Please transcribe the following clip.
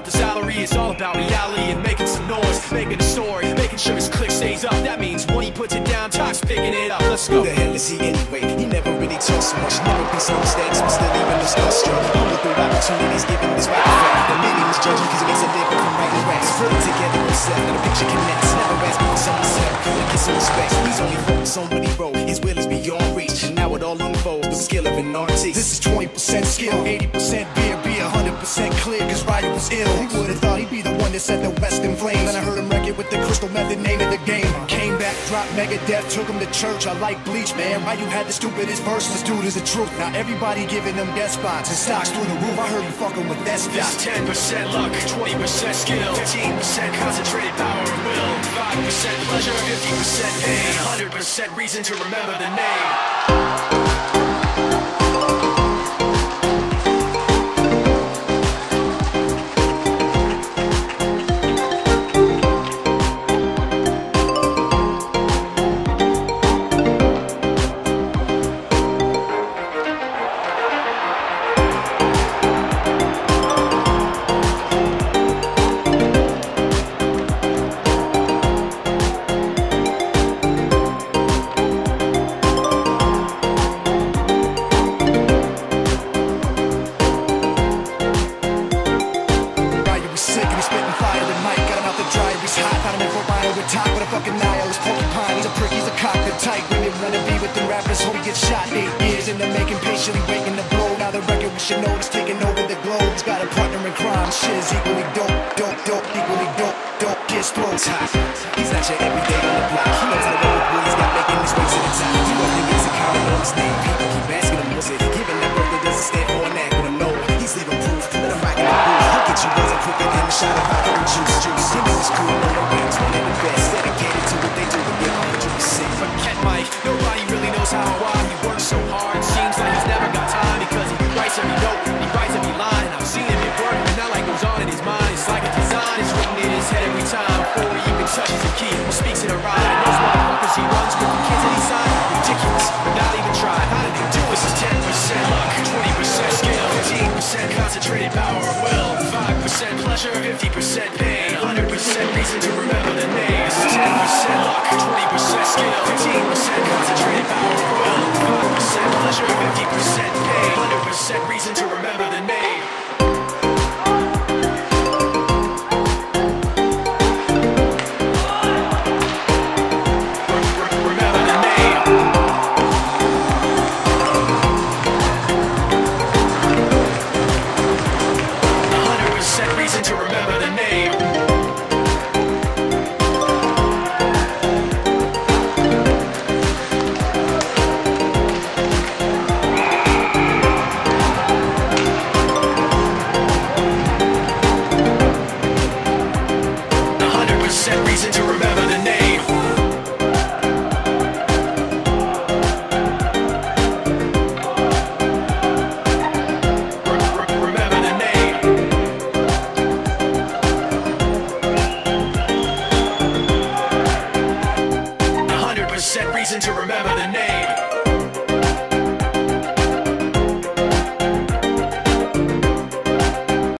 about the salary, it's all about reality and making some noise, making a story, making sure his click stays up. That means when he puts it down, talks picking it up. Let's go. Who the hell is he anyway? Much. Never been some mistakes, but still even the starstruck. Only through opportunities given this right effect. The meaning is judging cause it makes a living from writing raps. Put it together and set, and the picture connects. Never ask for some set. Get some respect. He's only focused on what he wrote. His will is beyond reach. And now it all unfolds. The skill of an artist. This is 20% skill, 80% beer, be 100% clear, cause Ryder was ill. He would've thought he'd be the one that set the West in flames. Then I heard him wreck it with the crystal method, name of the dropped Megadeth, took him to church. I like Bleach, man. Why you had the stupidest verse? Let's do this the truth. Now everybody giving them guest spots and stocks through the roof. I heard you fucking with that is 10% luck, 20% skill, 15% concentrated power of will, 5% pleasure, 50% pain, 100% reason to remember the name. Rappers, he gets shot. Eight years in the making, patiently waiting to blow. Now the record we should know is taking over the globe. He's got a partner in crime, shit is equally dope, dope, dope, equally dope, dope. Gets throats hot. He's not your everyday on the block. He knows how to roll with got making his way to the top. You don't think it's a common on his name. Seems like he's never got time because he writes every note, he writes every line. And I've seen him at work, and not like goes on in his mind. It's like a design, it's written in his head every time. Before he even touches a key He speaks in a rhyme. Those motherfuckers he runs with the kids that he signed. Ridiculous, but not even try. How did they do this? Is 10% luck, 20% skill, 15% concentrated power of will, 5% pleasure, 50% pain, 100% reason to remember the name. 10% luck, 20% skill, 15% concentrated 100% reason to remember the name.